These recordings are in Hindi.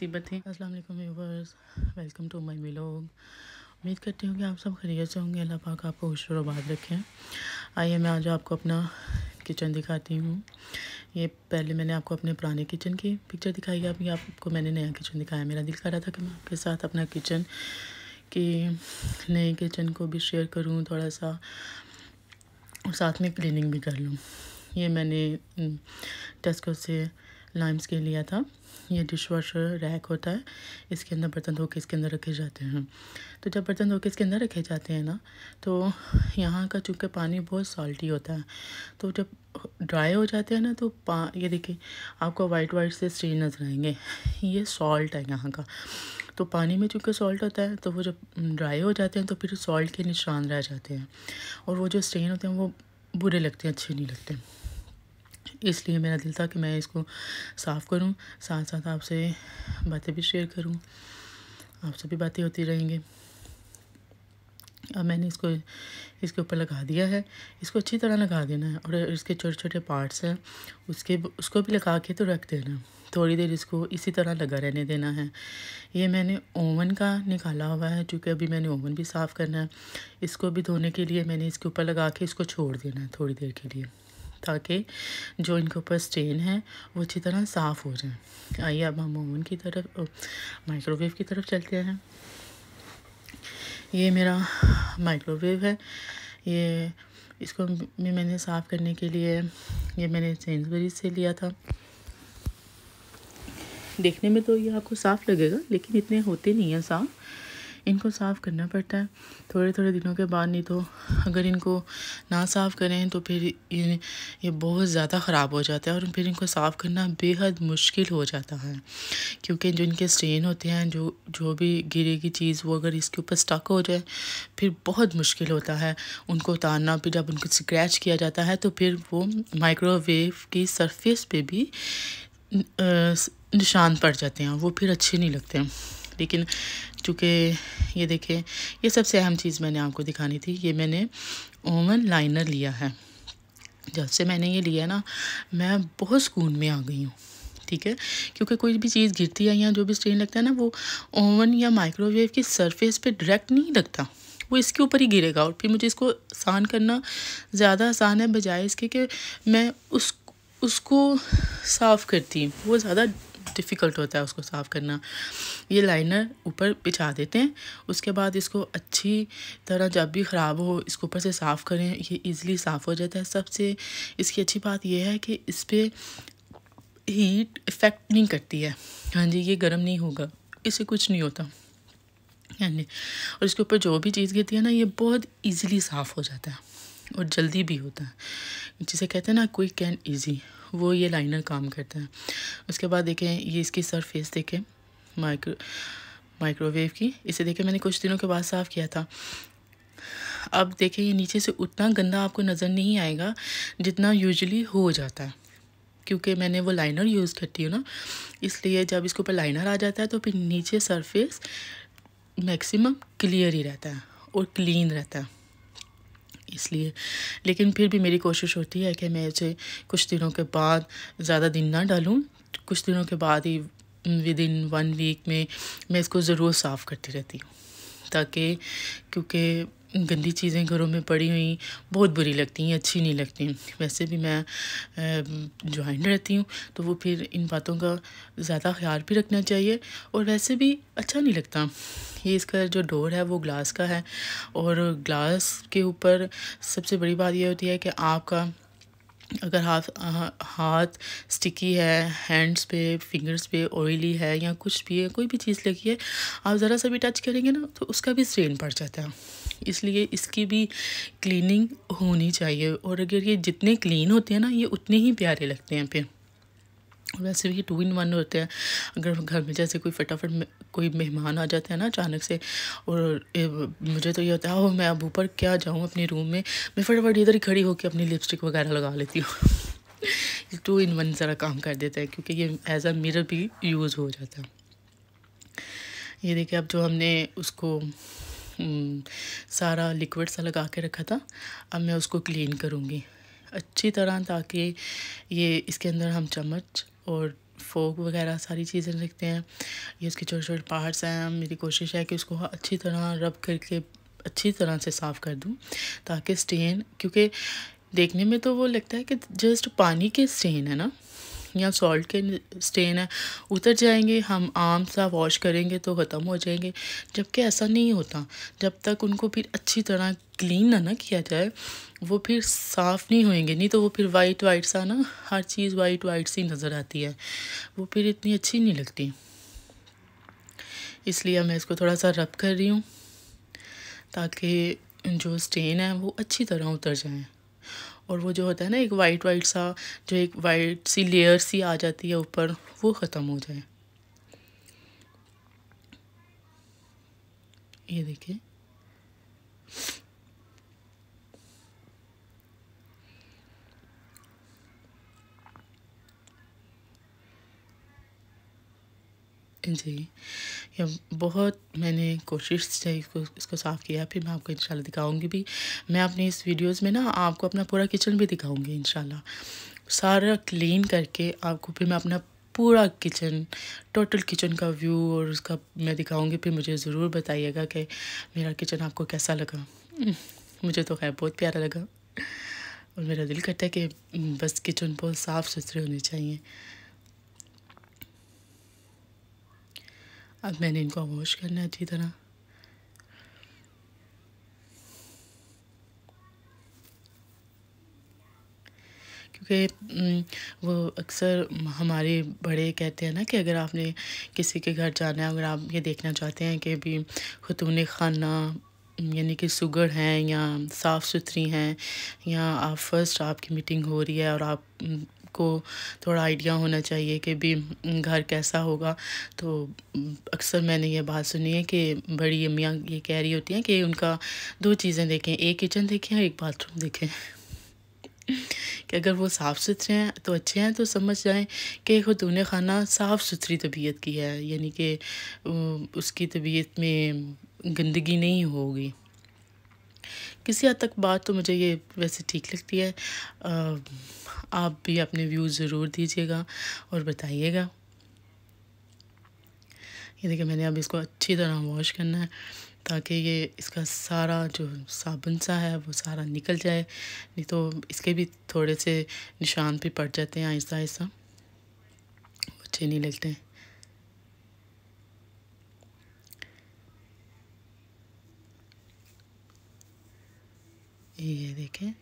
मुसीबत थी। अस्सलाम वालेकुम viewers welcome to my vlog. उम्मीद करती हूँ कि आप सब खैरियत से होंगे। अल्लाह पाक आपको खुश आबाद रखें। आइए मैं आज आपको अपना किचन दिखाती हूँ। ये पहले मैंने आपको अपने पुराने किचन की पिक्चर दिखाई है। अभी आपको मैंने नया किचन दिखाया। मेरा दिल कर रहा था कि मैं आपके साथ अपना किचन की नए किचन को भी शेयर करूँ थोड़ा सा और साथ में क्लीनिंग भी कर लूँ। ये मैंने टेस्को से लाइम्स के लिया था। ये डिश वॉशर रैक होता है। इसके अंदर बर्तन धो के इसके अंदर रखे जाते हैं। तो जब बर्तन धो के इसके अंदर रखे जाते हैं ना तो यहाँ का चूँकि पानी बहुत सॉल्टी होता है तो जब ड्राई हो जाते हैं ना तो पा, ये देखिए, आपको वाइट वाइट से स्ट्रेन नज़र आएँगे। ये सॉल्ट है यहाँ का। तो पानी में चूँकि सॉल्ट होता है तो वो जब ड्राई हो जाते हैं तो फिर सॉल्ट के निशान रह जाते हैं। और वो जो स्ट्रेन होते हैं, वो बुरे लगते हैं, अच्छे नहीं लगते। इसलिए मेरा दिल था कि मैं इसको साफ़ करूँ साथ साथ आपसे बातें भी शेयर करूँ। आपसे भी बातें होती रहेंगी। अब मैंने इसको, इसके ऊपर लगा दिया है। इसको अच्छी तरह लगा देना है और इसके छोटे छोटे पार्ट्स हैं, उसके, उसको भी लगा के तो रख देना। थोड़ी देर इसको इसी तरह लगा रहने देना है। ये मैंने ओवन का निकाला हुआ है क्योंकि अभी मैंने ओवन भी साफ़ करना है। इसको भी धोने के लिए मैंने इसके ऊपर लगा के इसको छोड़ देना है थोड़ी देर के लिए। ताकि जो इनके ऊपर स्टेन है, वो अच्छी तरह साफ़ हो जाए। आइए अब हम ओवन की तरफ़ माइक्रोवेव की तरफ़ चलते हैं। ये मेरा माइक्रोवेव है। ये, इसको भी मैंने साफ़ करने के लिए, ये मैंने सेंसबरी से लिया था। देखने में तो ये आपको साफ़ लगेगा, लेकिन इतने होते नहीं हैं साफ़। इनको साफ़ करना पड़ता है। थोड़े थोड़े दिनों के बाद नहीं तो अगर इनको ना साफ़ करें तो फिर ये ये बहुत ज़्यादा ख़राब हो जाता है और फिर इनको साफ़ करना बेहद मुश्किल हो जाता है। क्योंकि जो इनके स्ट्रेन होते हैं, जो जो भी गिरे की चीज़, वो अगर इसके ऊपर स्टक हो जाए, फिर बहुत मुश्किल होता है उनको उतारना। फिर जब उनको स्क्रैच किया जाता है तो फिर वो माइक्रोवेव की सरफेस पे भी निशान पड़ जाते हैं, वो फिर अच्छे नहीं लगते। लेकिन चूँकि ये देखें, ये सबसे अहम चीज़ मैंने आपको दिखानी थी, ये मैंने ओवन लाइनर लिया है। जब से मैंने ये लिया ना, मैं बहुत सुकून में आ गई हूँ, ठीक है? क्योंकि कोई भी चीज़ गिरती है या जो भी स्ट्रेन लगता है ना, वो ओवन या माइक्रोवेव की सरफेस पे डायरेक्ट नहीं लगता, वो इसके ऊपर ही गिरेगा। और फिर मुझे इसको आसान करना ज़्यादा आसान है, बजाय इसके कि मैं उस, उसको साफ़ करती हूँ, वो ज़्यादा डिफ़िकल्ट होता है उसको साफ़ करना। ये लाइनर ऊपर बिछा देते हैं। उसके बाद इसको अच्छी तरह जब भी ख़राब हो, इसको ऊपर से साफ़ करें, ये ईज़िली साफ़ हो जाता है। सबसे इसकी अच्छी बात यह है कि इस पर हीट इफ़ेक्ट नहीं करती है। हाँ जी, ये गर्म नहीं होगा, इससे कुछ नहीं होता। यानी और इसके ऊपर जो भी चीज़ गिरती है ना, ये बहुत ईज़िली साफ़ हो जाता है और जल्दी भी होता है। जिसे कहते हैं ना क्विक एंड ईजी वो ये लाइनर काम करता है। उसके बाद देखें, ये इसकी सरफेस देखें माइक्रो माइक्रोवेव की। इसे देखें, मैंने कुछ दिनों के बाद साफ़ किया था। अब देखें, ये नीचे से उतना गंदा आपको नज़र नहीं आएगा जितना यूजली हो जाता है। क्योंकि मैंने वो लाइनर यूज़ करती हूँ ना। इसलिए जब इसके ऊपर लाइनर आ जाता है तो फिर नीचे सरफेस मैक्सिमम क्लियर ही रहता है और क्लीन रहता है। इसलिए। लेकिन फिर भी मेरी कोशिश होती है कि मैं इसे कुछ दिनों के बाद ज़्यादा दिन ना डालूँ। कुछ दिनों के बाद ही विद इन वन वीक में मैं इसको ज़रूर साफ़ करती रहती हूँ। ताकि, क्योंकि गंदी चीज़ें घरों में पड़ी हुई, बहुत बुरी लगती हैं, अच्छी नहीं लगती वैसे भी मैं ज्वाइंट रहती हूँ तो वो फिर इन बातों का ज़्यादा ख्याल भी रखना चाहिए। और वैसे भी अच्छा नहीं लगता। ये इसका जो डोर है, वो ग्लास का है। और ग्लास के ऊपर सबसे बड़ी बात ये होती है कि आपका, अगर हाथ हाथ स्टिकी है, हैंड्स पे, फिंगर्स पे ऑयली है या कुछ भी है, कोई भी चीज़ लगी है, आप ज़रा सा भी टच करेंगे ना तो उसका भी स्ट्रेन पड़ जाता है। इसलिए इसकी भी क्लीनिंग होनी चाहिए। और अगर ये जितने क्लीन होते हैं ना ये उतने ही प्यारे लगते हैं फिर। वैसे भी टू इन वन होते हैं। अगर घर में जैसे कोई फटाफट कोई मेहमान आ जाते हैं ना अचानक से और ए, मुझे तो ये होता है मैं अब ऊपर क्या जाऊँ अपने रूम में? मैं फटाफट इधर ही खड़ी होकर अपनी लिपस्टिक वगैरह लगा लेती हूँ। टू इन वन ज़रा काम कर देता है क्योंकि ये एज अ मिरर भी यूज़ हो जाता है। ये देखिए अब जो हमने उसको सारा लिक्विड सा लगा के रखा था। अब मैं उसको क्लीन करूँगी। अच्छी तरह ताकि ये इसके अंदर हम चम्मच और फोक वगैरह सारी चीज़ें रखते हैं। ये उसके छोटे छोटे पार्ट्स हैं। मेरी कोशिश है कि उसको अच्छी तरह रब करके अच्छी तरह से साफ़ कर दूँ ताकि स्टेन क्योंकि देखने में तो वो लगता है कि जस्ट पानी के स्टेन है ना? या सॉल्ट के स्टेन है, उतर जाएँगे, हम आम सा वॉश करेंगे तो ख़त्म हो जाएँगे। जबकि ऐसा नहीं होता। जब तक उनको फिर अच्छी तरह क्लीन ना ना किया जाए, वो फिर साफ़ नहीं होएँगे। नहीं तो वो फिर वाइट वाइट सा ना, हर चीज़ वाइट वाइट सी नज़र आती है। वो फिर इतनी अच्छी नहीं लगती। इसलिए मैं इसको थोड़ा सा रब कर रही हूँ, ताकि जो स्टेन है वो अच्छी तरह उतर जाए। और वो जो होता है ना एक वाइट वाइट सा, जो एक वाइट सी लेयर सी आ जाती है ऊपर, वो ख़त्म हो जाए। ये देखिए। जी, या बहुत मैंने कोशिश से इसको इसको साफ़ किया फिर मैं आपको इंशाल्लाह दिखाऊँगी भी। मैं अपनी इस वीडियोस में ना आपको अपना पूरा किचन भी दिखाऊँगी इंशाल्लाह। सारा क्लीन करके आपको फिर मैं अपना पूरा किचन, टोटल किचन का व्यू और उसका मैं दिखाऊँगी। फिर मुझे ज़रूर बताइएगा कि मेरा किचन आपको कैसा लगा। मुझे तो खैर बहुत प्यारा लगा। और मेरा दिल करता है कि बस किचन बहुत साफ़ सुथरे होने चाहिए। अब मैंने इनको वॉश करना है अच्छी तरह। क्योंकि वो अक्सर हमारे बड़े कहते हैं ना कि अगर आपने किसी के घर जाना है, अगर आप ये देखना चाहते हैं कि भी खतून खाना, यानी कि सुगर हैं या साफ़ सुथरी हैं, या आप फ़र्स्ट आपकी मीटिंग हो रही है और आप को थोड़ा आइडिया होना चाहिए कि भी घर कैसा होगा। तो अक्सर मैंने ये बात सुनी है कि बड़ी अम्मियाँ ये कह रही होती हैं कि उनका दो चीज़ें देखें, एक किचन देखें और एक बाथरूम देखें। कि अगर वो साफ़ सुथरे हैं तो अच्छे हैं तो समझ जाएँ कि खुतून खाना साफ़ सुथरी तबीयत की है। यानी कि उसकी तबीयत में गंदगी नहीं होगी। किसी हद तक बात तो मुझे ये वैसे ठीक लगती है। आप भी अपने व्यूज़ ज़रूर दीजिएगा और बताइएगा। ये देखिए, मैंने अब इसको अच्छी तरह वॉश करना है ताकि ये इसका सारा जो साबुन सा है, वो सारा निकल जाए। नहीं तो इसके भी थोड़े से निशान भी पड़ जाते हैं आहिस्ता आहिस्ता अच्छे नहीं लगते। हैं ये देखें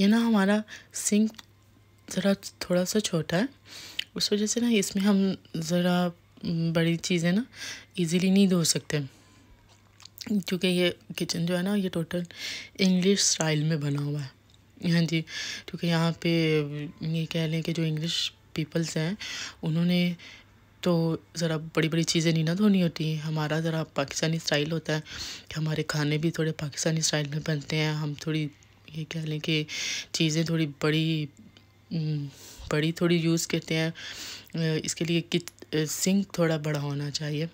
ये ना हमारा सिंक ज़रा थोड़ा सा छोटा है। उस वजह से ना इसमें हम ज़रा बड़ी चीज़ें ना इजीली नहीं धो सकते। क्योंकि ये किचन जो है ना, ये टोटल इंग्लिश स्टाइल में बना हुआ है। हाँ जी, क्योंकि यहाँ पे, ये कह लें कि जो इंग्लिश पीपल्स हैं, उन्होंने तो ज़रा बड़ी बड़ी चीज़ें नहीं ना धोनी होती। हमारा ज़रा पाकिस्तानी स्टाइल होता है कि हमारे खाने भी थोड़े पाकिस्तानी स्टाइल में बनते हैं। हम थोड़ी, ये कह लें कि चीज़ें थोड़ी बड़ी बड़ी थोड़ी यूज़ करते हैं। इसके लिए कित सिंक थोड़ा बड़ा होना चाहिए।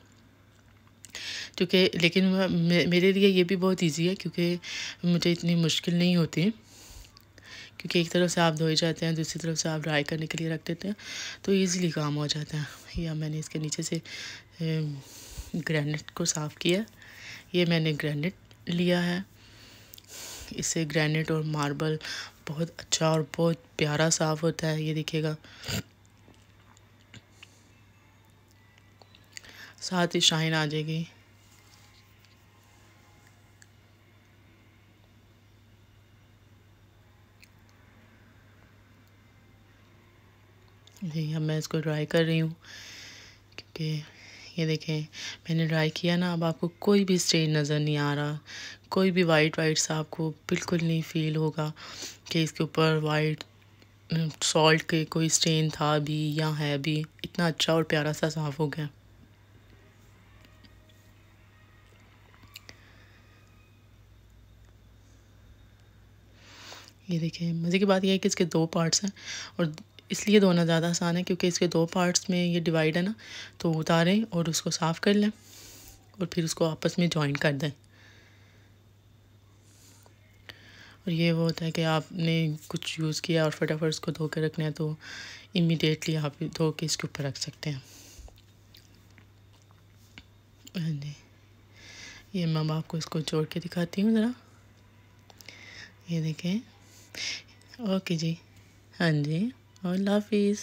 क्योंकि लेकिन मेरे लिए ये भी बहुत इजी है क्योंकि मुझे इतनी मुश्किल नहीं होती। क्योंकि एक तरफ़ से आप धोए जाते हैं, दूसरी तरफ़ से आप ड्राई करने के लिए रख देते हैं तो इजीली काम हो जाता है। या मैंने इसके नीचे से ग्रेनेट को साफ़ किया। ये मैंने ग्रेनेट लिया है। इससे ग्रेनेट और मार्बल बहुत अच्छा और बहुत प्यारा साफ़ होता है, ये देखिएगा। साथ ही शाइन आ जाएगी। नहीं अब मैं इसको ड्राई कर रही हूँ, क्योंकि ये देखें, मैंने ड्राई किया ना, अब आपको कोई भी स्टेन नज़र नहीं आ रहा। कोई भी वाइट वाइट सा आपको बिल्कुल नहीं फील होगा कि इसके ऊपर वाइट सॉल्ट के कोई स्टेन था भी या है भी। इतना अच्छा और प्यारा सा साफ़ हो गया। ये देखें, मज़े की बात यह है कि इसके दो पार्ट्स हैं और इसलिए धोना ज़्यादा आसान है क्योंकि इसके दो पार्ट्स में ये डिवाइड है ना तो उतारें और उसको साफ़ कर लें और फिर उसको आपस में जॉइन कर दें। और ये वो होता है कि आपने कुछ यूज़ किया और फटाफट उसको धो के रखना है तो इमीडिएटली आप धो के इसके ऊपर रख सकते हैं। हाँ जी। ये मैं आपको इसको जोड़ के दिखाती हूँ ज़रा। ये देखें। ओके जी। हाँ जी। और हाफिज़